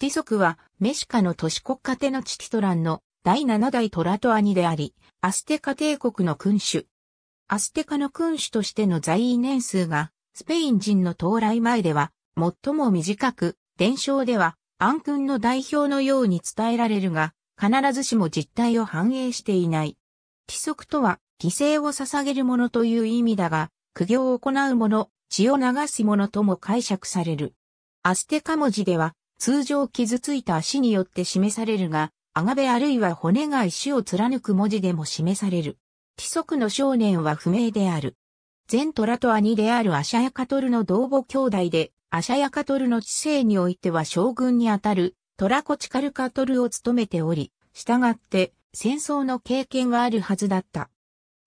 ティソクはメシカの都市国家テノチティトランの第7代トラトアニであり、アステカ帝国の君主。アステカの君主としての在位年数が、スペイン人の到来前では、最も短く、伝承では、暗君の代表のように伝えられるが、必ずしも実態を反映していない。規則とは、犠牲を捧げるものという意味だが、苦行を行うもの、血を流すものとも解釈される。アステカ文字では、通常傷ついた足によって示されるが、アガベあるいは骨が石を貫く文字でも示される。規則の少年は不明である。前トラと兄であるアシャヤカトルの同母兄弟で、アシャヤカトルの知性においては将軍にあたるトラコチカルカトルを務めており、従って戦争の経験があるはずだった。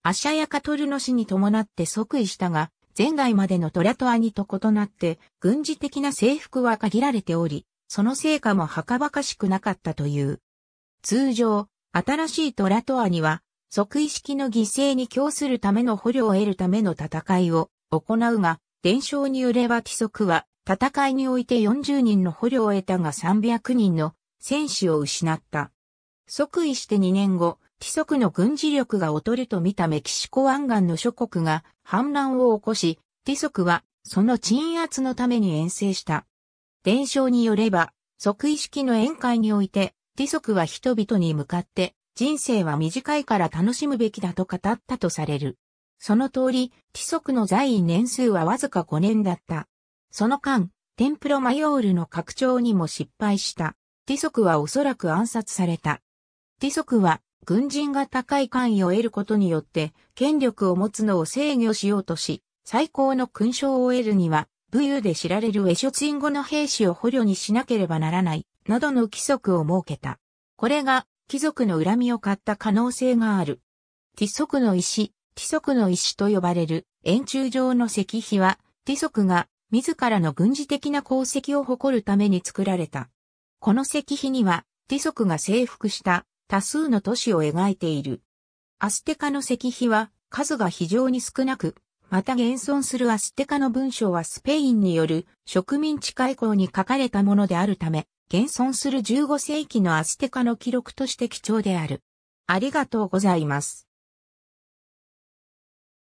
アシャヤカトルの死に伴って即位したが、前代までのトラと兄と異なって軍事的な征服は限られており、その成果もはかばかしくなかったという。通常、新しいトラと兄は、即位式の犠牲に供するための捕虜を得るための戦いを行うが、伝承によれば規則は戦いにおいて40人の捕虜を得たが300人の戦士を失った。即位して2年後、規則の軍事力が劣ると見たメキシコ湾岸の諸国が反乱を起こし、ティソクはその鎮圧のために遠征した。伝承によれば、即位式の宴会において、ティソクは人々に向かって、人生は短いから楽しむべきだと語ったとされる。その通り、ティソクの在位年数はわずか5年だった。その間、テンプロマヨールの拡張にも失敗した。ティソクはおそらく暗殺された。ティソクは軍人が高い関与を得ることによって権力を持つのを制御しようとし、最高の勲章を得るには武勇で知られるエショツイン語の兵士を捕虜にしなければならない、などの規則を設けた。これが貴族の恨みを買った可能性がある。ティソクの石、ティソクの石と呼ばれる円柱状の石碑は、ティソクが自らの軍事的な功績を誇るために作られた。この石碑には、ティソクが征服した多数の都市を描いている。アステカの石碑は数が非常に少なく、また現存するアステカの文章はスペインによる植民地開港に書かれたものであるため、現存する15世紀のアステカの記録として貴重である。ありがとうございます。